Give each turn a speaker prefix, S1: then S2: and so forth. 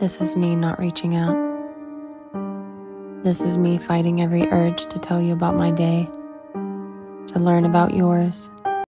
S1: This is me not reaching out. This is me fighting every urge to tell you about my day, to learn about yours,